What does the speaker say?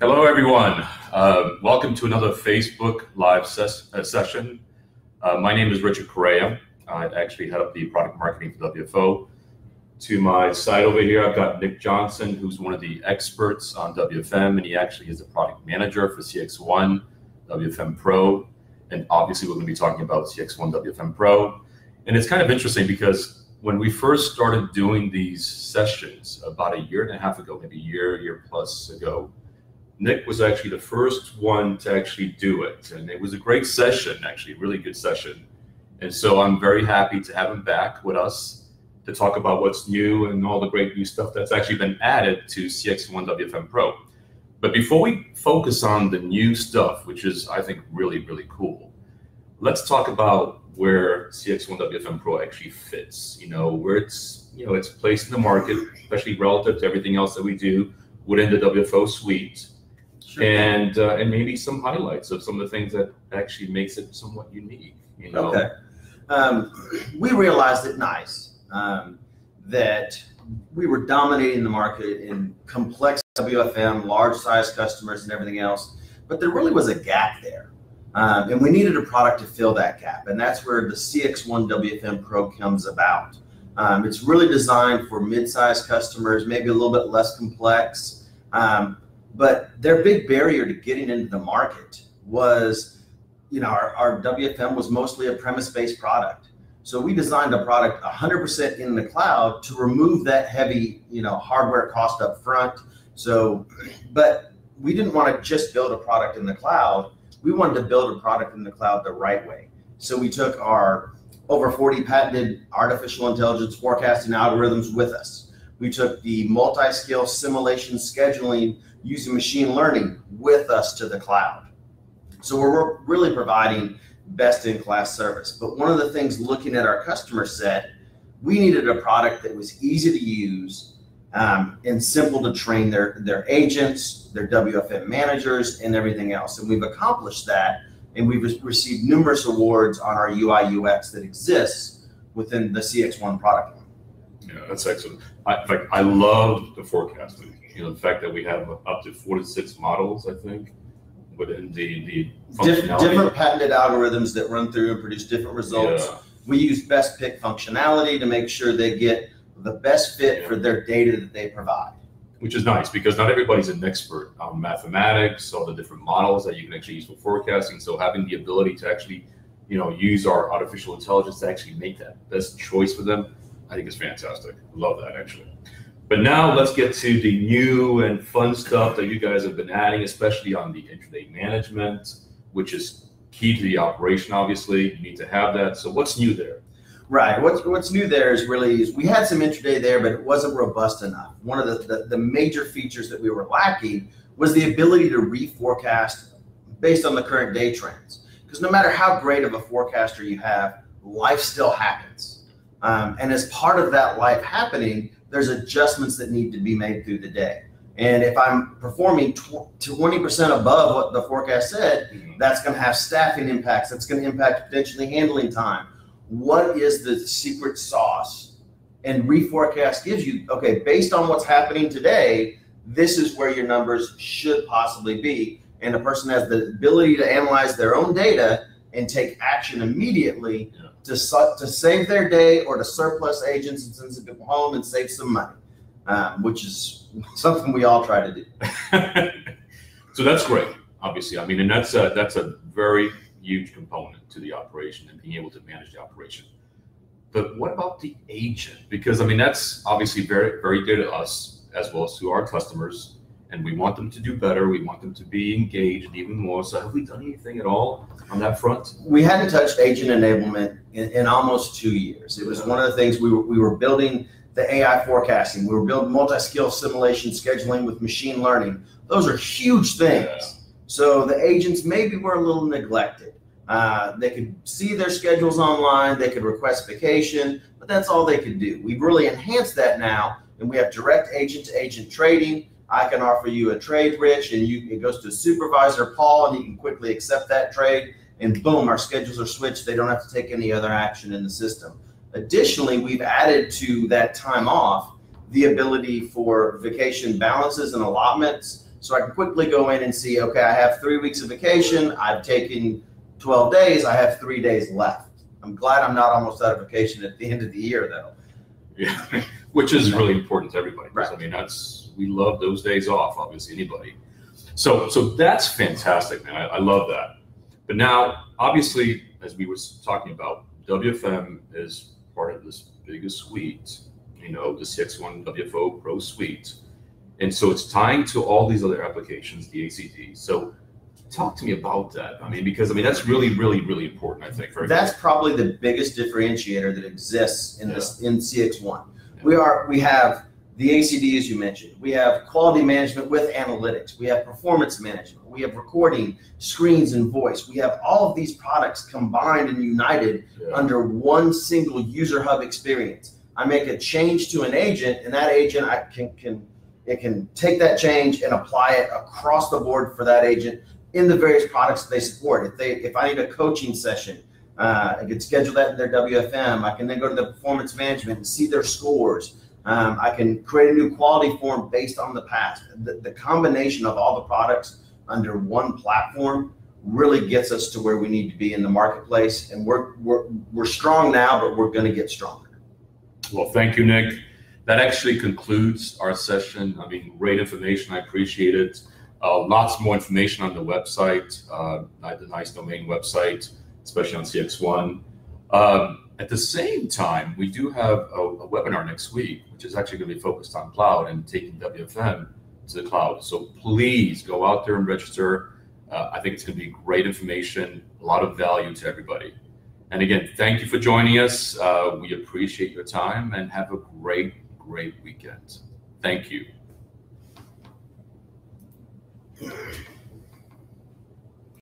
Hello, everyone. Uh, welcome to another Facebook Live ses- uh, session. Uh, my name is Richard Correa. I actually head up the product marketing for WFO. To my side over here, I've got Nick Johnson, who's one of the experts on WFM, and he actually is the product manager for CXone WFM Pro. And obviously, we're going to be talking about CXone WFM Pro. And it's kind of interesting because when we first started doing these sessions about a year and a half ago, maybe a year, year plus ago, Nick was actually the first one to actually do it. And it was a great session, actually, really good session. And so I'm very happy to have him back with us to talk about what's new and all the great new stuff that's actually been added to CXone WFM Pro. But before we focus on the new stuff, which is, I think, really, really cool, let's talk about where CXone WFM Pro actually fits. You know, where it's, you know, it's placed in the market, especially relative to everything else that we do within the WFO suite Sure. and uh, and maybe some highlights of some of the things that actually makes it somewhat unique. You know? Okay. Um, we realized at NICE um, that we were dominating the market in complex WFM, large size customers, and everything else, but there really was a gap there. Um, and we needed a product to fill that gap. And that's where the CXone WFM Pro comes about. Um, it's really designed for mid sized customers, maybe a little bit less complex. Um, but their big barrier to getting into the market was, you know, our, our WFM was mostly a premise-based product. So we designed a product 100% in the cloud to remove that heavy, you know, hardware cost up front. So, but we didn't want to just build a product in the cloud. We wanted to build a product in the cloud the right way. So we took our over 40 patented artificial intelligence forecasting algorithms with us. We took the multi-skill simulation scheduling using machine learning with us to the cloud. So we're really providing best in class service. But one of the things looking at our customer set, we needed a product that was easy to use um, and simple to train their, their agents, their WFM managers, and everything else. And we've accomplished that. And we've received numerous awards on our UI UX that exists within the CXone product. Yeah, that's excellent. I, in fact, I love the forecasting you know, the fact that we have up to four to six models, I think, within the, the functionality. different patented algorithms that run through and produce different results. Yeah. We use best pick functionality to make sure they get the best fit yeah. for their data that they provide. Which is nice because not everybody's an expert on mathematics, all the different models that you can actually use for forecasting. So having the ability to actually, you know, use our artificial intelligence to actually make that best choice for them, I think is fantastic. Love that actually. But now let's get to the new and fun stuff that you guys have been adding, especially on the intraday management, which is key to the operation. Obviously, you need to have that. So what's new there? Right. What's what's new there is really is we had some intraday there, but it wasn't robust enough. One of the, the, the major features that we were lacking was the ability to reforecast based on the current day trends. Because no matter how great of a forecaster you have, life still happens. Um, and as part of that life happening, there's adjustments that need to be made through the day. And if I'm performing 20% above what the forecast said, mm-hmm. that's going to have staffing impacts. That's going to impact potentially handling time. What is the secret sauce? And reforecast gives you, okay, based on what's happening today, this is where your numbers should possibly be. And the person has the ability to analyze their own data and take action immediately yeah to, to save their day or to surplus agents and send some people home and save some money, um, which is something we all try to do. so that's great, obviously. I mean, and that's a, that's a very huge component to the operation and being able to manage the operation. But what about the agent? Because I mean, that's obviously very, very good to us as well as to our customers and we want them to do better. We want them to be engaged even more. So, have we done anything at all on that front? We hadn't touched agent enablement in, in almost two years. It was one of the things we were, we were building the AI forecasting. We were building multi-skill simulation scheduling with machine learning. Those are huge things. Yeah. So the agents maybe were a little neglected. Uh, they could see their schedules online. They could request vacation, but that's all they could do. We've really enhanced that now, and we have direct agent-to-agent trading. I can offer you a trade, Rich, and you it goes to supervisor Paul, and he can quickly accept that trade. And boom, our schedules are switched. They don't have to take any other action in the system. Additionally, we've added to that time off the ability for vacation balances and allotments So I can quickly go in and see, okay, I have three weeks of vacation. I've taken 12 days. I have three days left. I'm glad I'm not almost out of vacation at the end of the year, though. Yeah, which is really important to everybody. Right. I mean, that's we love those days off. Obviously, anybody. So, so that's fantastic, man. I, I love that. But now, obviously, as we were talking about, WFM is part of this biggest suite. You know, the CXone WFO Pro Suite, and so it's tying to all these other applications, the ACD. So, talk to me about that. I mean, because I mean that's really, really, really important. I think for That's probably the biggest differentiator that exists in this in CXone. We are we have the ACD as you mentioned. We have quality management with analytics. We have performance management. We have recording, screens, and voice. We have all of these products combined and united Yeah. under one single user hub experience. I make a change to an agent, and that agent I can can it can take that change and apply it across the board for that agent in the various products that they support. If they if I need a coaching session, uh, I can schedule that in their WFM. I can then go to the performance management and see their scores. Um, I can create a new quality form based on the past. The, the combination of all the products under one platform really gets us to where we need to be in the marketplace, and we're we're we're strong now, but we're going to get stronger. Well, thank you, Nick. That actually concludes our session. I mean, great information. I appreciate it. Uh, lots more information on the website, uh, the Nice Domain website, especially on CXone. Um, at the same time, we do have a, a webinar next week, which is actually going to be focused on cloud and taking WFM to the cloud. So please go out there and register. Uh, I think it's going to be great information, a lot of value to everybody. And again, thank you for joining us. Uh, we appreciate your time and have a great, great weekend. Thank you.